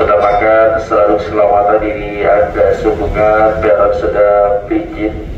Utamakan selalu keselamatan diri Anda sehubungan peron sedang pijit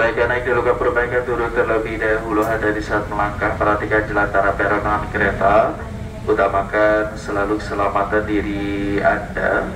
Perbaikan naik dulu ke perbaikan turun terlebih dahulu ada di saat melangkah. Perhatikan jelantara peronan kereta. Utamakan selalu keselamatan diri Anda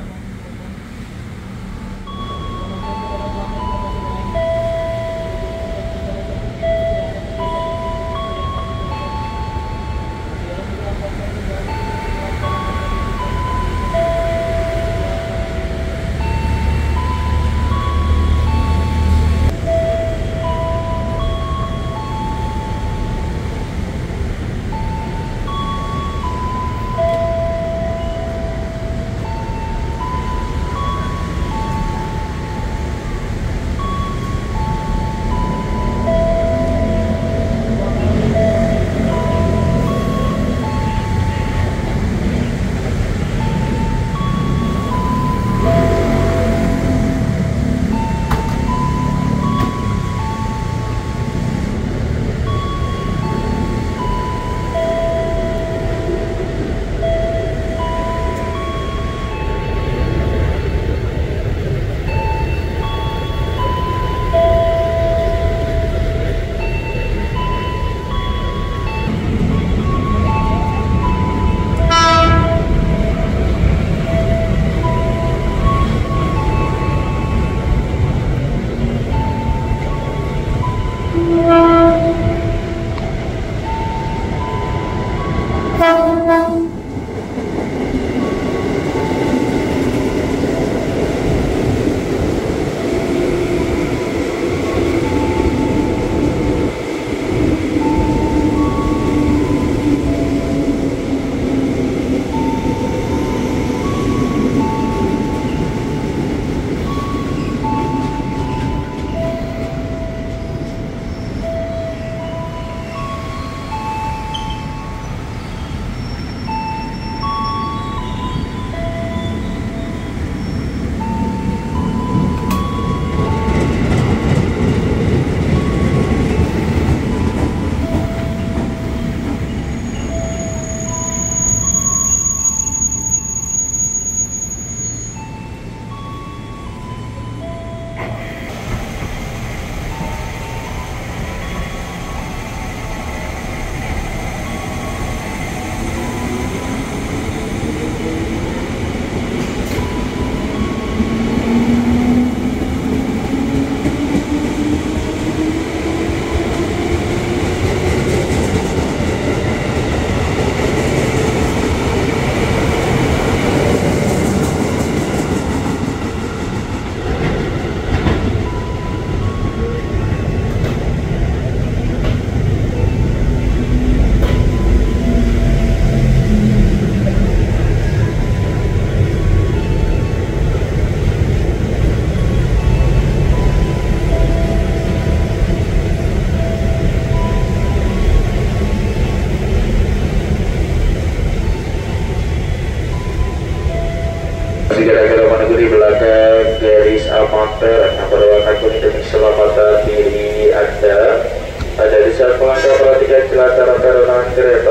Andrés.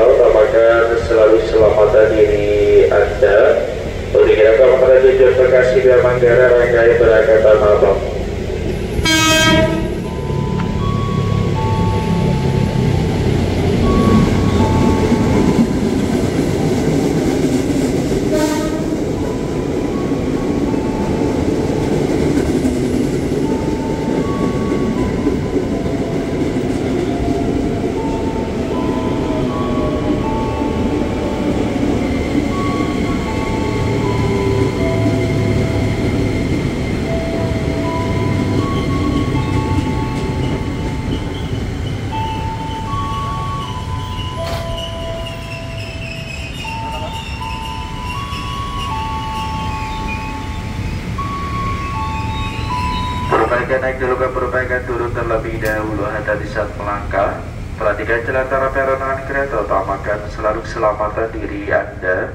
Naik dulu ke perbaikan turun terlebih dahulu. Hati-hati saat melangkah. Perhatikan jalan antara peronan kereta Utamakan selalu keselamatan diri Anda